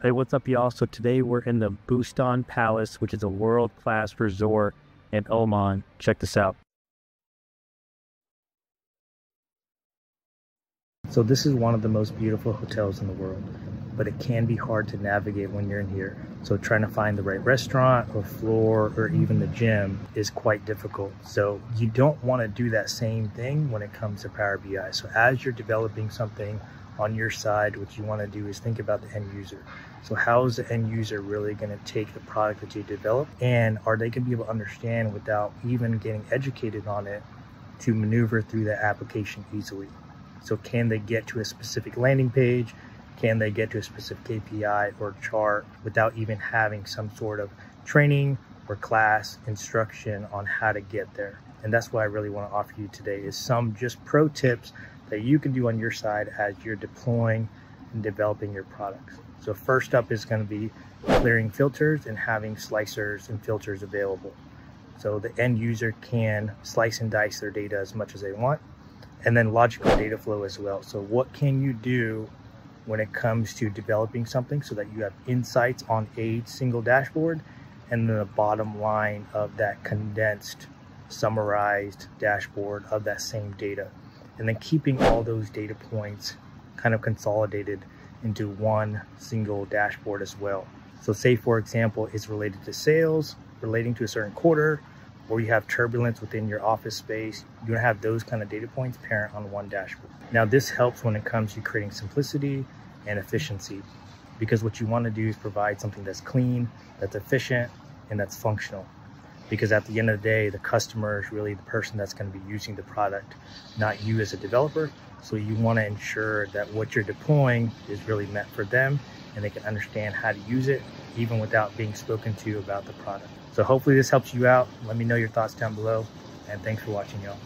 Hey, what's up, y'all? So today we're in the Bustan Palace, which is a world-class resort in Oman. Check this out. So this is one of the most beautiful hotels in the world, but it can be hard to navigate when you're in here. So trying to find the right restaurant or floor or even the gym is quite difficult. So you don't want to do that same thing when it comes to Power BI. So as you're developing something on your side, what you want to do is think about the end user. So how is the end user really going to take the product that you develop and are they going to be able to understand without even getting educated on it to maneuver through that application easily? So can they get to a specific landing page? Can they get to a specific KPI or chart without even having some sort of training or class instruction on how to get there? And that's what I really want to offer you today is some just pro tips that you can do on your side as you're deploying and developing your products. So first up is going to be clearing filters and having slicers and filters available. So the end user can slice and dice their data as much as they want and then logical data flow as well. So what can you do when it comes to developing something so that you have insights on a single dashboard and then the bottom line of that condensed, summarized dashboard of that same data. And then keeping all those data points kind of consolidated into one single dashboard as well. So say for example, it's related to sales, relating to a certain quarter, or you have turbulence within your office space, you're gonna have those kind of data points parent on one dashboard. Now this helps when it comes to creating simplicity and efficiency because what you wanna do is provide something that's clean, that's efficient, and that's functional. Because at the end of the day, the customer is really the person that's gonna be using the product, not you as a developer. So you wanna ensure that what you're deploying is really meant for them and they can understand how to use it even without being spoken to about the product. So hopefully this helps you out. Let me know your thoughts down below and thanks for watching y'all.